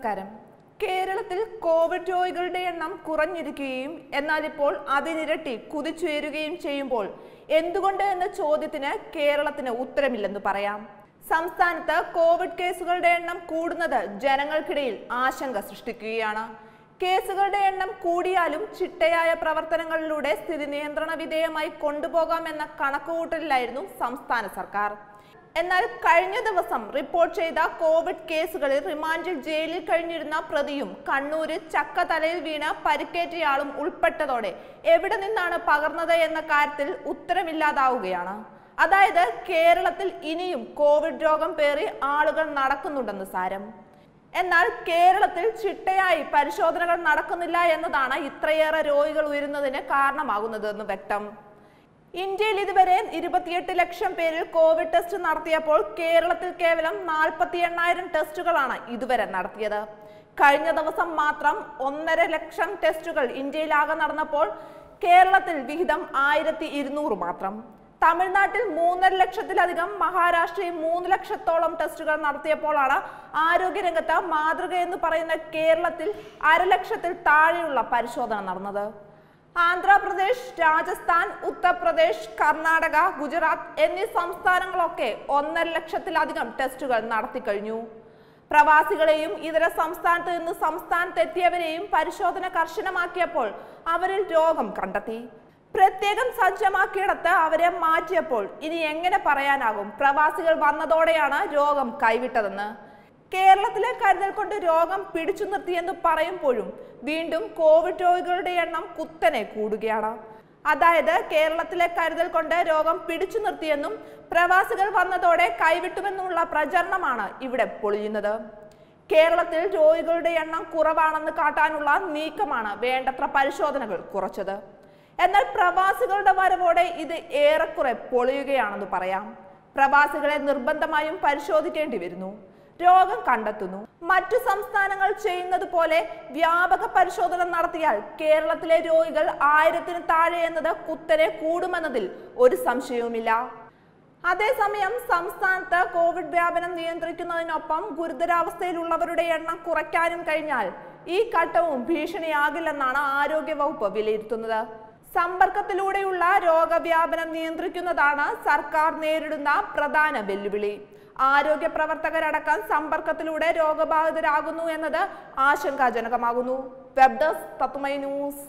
നമസ്കാരം. കേരളത്തിൽ കോവിഡ് രോഗികളുടെ എണ്ണം കുറഞ്ഞിരിക്കുകയും എന്നാൽ ഇപ്പോൾ അതിനിരട്ടി കുതിച്ചുയരുകയും ചെയ്യുമ്പോൾ എന്തുകൊണ്ട് എന്ന ചോദ്യത്തിന് കേരളത്തിന് ഉത്തരമില്ലെന്ന് പറയാം. സംസ്ഥാനത്ത് കോവിഡ് കേസുകളുടെ എണ്ണം കൂടുന്നത് ജനങ്ങൾക്കിടയിൽ ആശങ്ക സൃഷ്ടിക്കുകയാണ്. കേസുകളുടെ എണ്ണം കൂടിയാലും ചിട്ടയായ പ്രവർത്തനങ്ങളിലൂടെ സ്ഥിതി നിയന്ത്രണ വിധേയമായി കൊണ്ടുപോകാമെന്ന കണക്കുകൂട്ടലിലായിരുന്നു സംസ്ഥാന സർക്കാർ. എന്നാൽ കഴിഞ്ഞ ദിവസം റിപ്പോർട്ട് ചെയ്ത കോവിഡ് കേസുകളിൽ റിമാൻഡിൽ ജയിലിൽ കഴിഞ്ഞിരുന്ന പ്രതിയും കണ്ണൂരിൽ ചക്ക തലയിൽ വീണ് പരിക്കേറ്റയാളും ഉൾപ്പെട്ടതോടെ എവിടെ നിന്നാണ് പകർന്നത് എന്ന കാര്യത്തിൽ ഉത്തരമില്ലാതാവുകയാണ് അതായത് കേരളത്തിൽ ഇനിയും കോവിഡ് രോഗം പേറി ആളുകൾ നടക്കുന്നുണ്ടെന്ന് സാരം. എന്നാൽ കേരളത്തിൽ ചിട്ടയായി പരിശോധനകൾ നടക്കുന്നില്ല എന്നതാണ് ഇത്രയേറെ രോഗികൾ ഉയരുന്നതിന് കാരണമാകുന്നതെന്ന് വ്യക്തം. ഇന്ത്യയിൽ ഇതുവരെ ഇരുപത്തിയെട്ട് ലക്ഷം പേരിൽ കോവിഡ് ടെസ്റ്റ് നടത്തിയപ്പോൾ കേരളത്തിൽ കേവലം നാൽപ്പത്തി എണ്ണായിരം ടെസ്റ്റുകളാണ് ഇതുവരെ നടത്തിയത്. കഴിഞ്ഞ ദിവസം മാത്രം ഒന്നര ലക്ഷം ടെസ്റ്റുകൾ ഇന്ത്യയിലാകെ നടന്നപ്പോൾ കേരളത്തിൽ വിഹിതം ആയിരത്തി ഇരുന്നൂറ് മാത്രം. തമിഴ്നാട്ടിൽ മൂന്നര ലക്ഷത്തിലധികം മഹാരാഷ്ട്രയിൽ മൂന്ന് ലക്ഷത്തോളം ടെസ്റ്റുകൾ നടത്തിയപ്പോഴാണ് ആരോഗ്യരംഗത്ത് മാതൃക എന്ന് പറയുന്ന കേരളത്തിൽ അരലക്ഷത്തിൽ താഴെയുള്ള പരിശോധന നടന്നത്. ആന്ധ്രാപ്രദേശ് രാജസ്ഥാൻ ഉത്തർപ്രദേശ് കർണാടക ഗുജറാത്ത് എന്നീ സംസ്ഥാനങ്ങളൊക്കെ ഒന്നര ലക്ഷത്തിലധികം ടെസ്റ്റുകൾ നടത്തിക്കഴിഞ്ഞു പ്രവാസികളെയും ഇതര സംസ്ഥാനത്ത് നിന്ന് സംസ്ഥാനത്തെത്തിയവരെയും പരിശോധന കർശനമാക്കിയപ്പോൾ അവരിൽ രോഗം കണ്ടെത്തി. പ്രത്യേകം സജ്ജമാക്കിയിടത്ത് അവരെ മാറ്റിയപ്പോൾ ഇനി എങ്ങനെ പറയാനാകും? പ്രവാസികൾ വന്നതോടെയാണ് രോഗം കൈവിട്ടതെന്ന്. കേരളത്തിലെ കരുതൽ കൊണ്ട് രോഗം പിടിച്ചു നിർത്തിയെന്ന് പറയുമ്പോഴും വീണ്ടും കോവിഡ് രോഗികളുടെ എണ്ണം കുത്തനെ കൂടുകയാണ്. അതായത് കേരളത്തിലെ കരുതൽ കൊണ്ട് രോഗം പിടിച്ചു നിർത്തിയെന്നും പ്രവാസികൾ വന്നതോടെ കൈവിട്ടുമെന്നുമുള്ള പ്രചരണമാണ് ഇവിടെ പൊളിയുന്നത്. കേരളത്തിൽ രോഗികളുടെ എണ്ണം കുറവാണെന്ന് കാട്ടാനുള്ള നീക്കമാണ് വേണ്ടത്ര പരിശോധനകൾ കുറച്ചത്. എന്നാൽ പ്രവാസികളുടെ വരവോടെ ഇത് ഏറെക്കുറെ പൊളിയുകയാണെന്ന് പറയാം. പ്രവാസികളെ നിർബന്ധമായും പരിശോധിക്കേണ്ടി വരുന്നു. രോഗം കണ്ടെത്തുന്നു. മറ്റു സംസ്ഥാനങ്ങൾ ചെയ്യുന്നത് പോലെ വ്യാപക പരിശോധന നടത്തിയാൽ കേരളത്തിലെ രോഗികൾ ആയിരത്തിന് താഴെ എന്നത് കുത്തനെ കൂടുമെന്നതിൽ ഒരു സംശയവുമില്ല. അതേസമയം സംസ്ഥാനത്ത് കോവിഡ് വ്യാപനം നിയന്ത്രിക്കുന്നതിനൊപ്പം ഗുരുതരാവസ്ഥയിലുള്ളവരുടെ എണ്ണം കുറയ്ക്കാനും കഴിഞ്ഞാൽ ഈ ഘട്ടവും ഭീഷണിയാകില്ലെന്നാണ് ആരോഗ്യവകുപ്പ് വിലയിരുത്തുന്നത്. സമ്പർക്കത്തിലൂടെയുള്ള രോഗവ്യാപനം നിയന്ത്രിക്കുന്നതാണ് സർക്കാർ നേരിടുന്ന പ്രധാന വെല്ലുവിളി. ആരോഗ്യ പ്രവർത്തകരടക്കം സമ്പർക്കത്തിലൂടെ രോഗബാധിതരാകുന്നു എന്നത് ആശങ്കാജനകമാകുന്നു. വെബ് തത്തുമൈ ന്യൂസ്